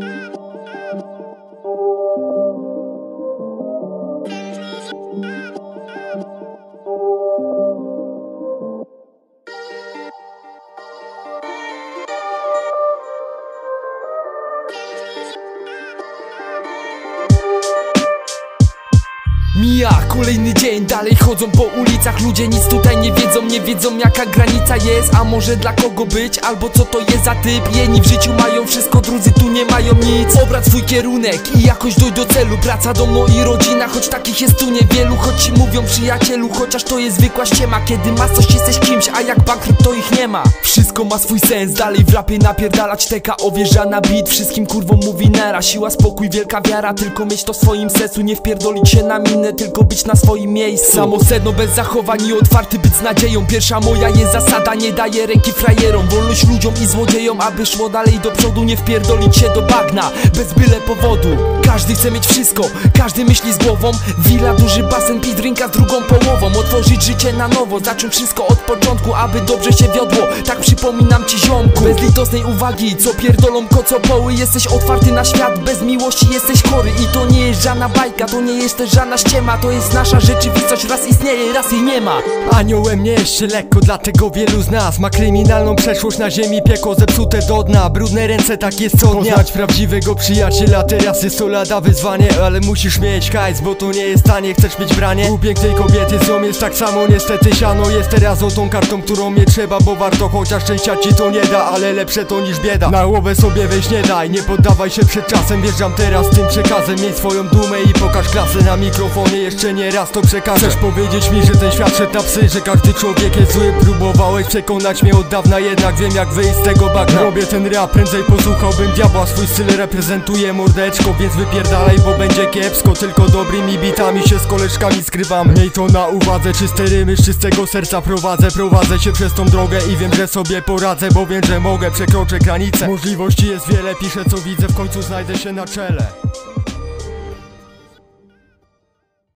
Bye. Mija kolejny dzień, dalej chodzą po ulicach. Ludzie nic tutaj nie wiedzą, nie wiedzą jaka granica jest. A może dla kogo być, albo co to jest za typ? Jedni w życiu mają wszystko, drudzy tu nie mają nic. Obrać swój kierunek i jakoś dojść do celu. Praca, dom, no i rodzina, choć takich jest tu niewielu. Choć ci mówią przyjacielu, chociaż to jest zwykła ściema. Kiedy masz coś, jesteś kimś, a jak bankrupt to ich nie ma. Wszystko ma swój sens, dalej w rapie napierdalać Teka. Owierza na beat, wszystkim kurwom mówi nara. Siła, spokój, wielka wiara, tylko mieć to w swoim sercu Nie wpierdolić się na minę, tylko być na swoim miejscu. Samo sedno bez zachowań i otwarty być z nadzieją. Pierwsza moja jest zasada, nie daję ręki frajerom. Wolność ludziom i złodziejom, aby szło dalej do przodu Nie wpierdolić się do bagna, bez byle powodu. Każdy chce mieć wszystko, każdy myśli z głową. Willa, duży basen, pit drinka z drugą połową. Otworzyć życie na nowo, zacząć wszystko od początku Aby dobrze się wiodło, tak przypominam ci ziomku. Bez litosnej uwagi, co pierdolą kocopoły. Jesteś otwarty na świat, bez miłości jesteś chory. I to nie jest żadna bajka, to nie jest też żadna ściema To jest nasza rzeczywistość, raz istnieje, raz jej nie ma. Aniołem nie jest się lekko, dlatego wielu z nas Ma kryminalną przeszłość na ziemi, piekło zepsute do dna Brudne ręce, tak jest co dnia. Poznać prawdziwego przyjaciela, teraz jest to lada wyzwanie. Ale musisz mieć hajs, bo to nie jest tanie, chcesz mieć branie? U pięknej kobiety z nią jest tak samo, niestety siano Jest teraz o tą kartą, którą nie trzeba, bo warto Chociaż szczęścia ci to nie da, ale lepsze to niż bieda. Na głowę sobie weź nie daj, nie poddawaj się przed czasem Wjeżdżam teraz tym przekazem, miej swoją dumę i pokaż klasę Na mikrofonie jeszcze nie raz to przekażę Chcesz powiedzieć mi, że ten świat szedł na psy, że każdy człowiek jest zły. Próbowałeś przekonać mnie od dawna, jednak wiem jak wyjść z tego bagna. Robię ten rap, prędzej posłuchałbym diabła. Swój styl reprezentuję mordeczko, więc wypierdalaj, bo będzie kiepsko. Tylko dobrymi bitami się z koleżkami skrywamy Miej to na uwadze, czyste rymy, z czystego serca prowadzę. Prowadzę się przez tą drogę i wiem, że sobie poradzę Bo wiem, że mogę, przekroczę granice Możliwości jest wiele, piszę co widzę, w końcu znajdę się na czele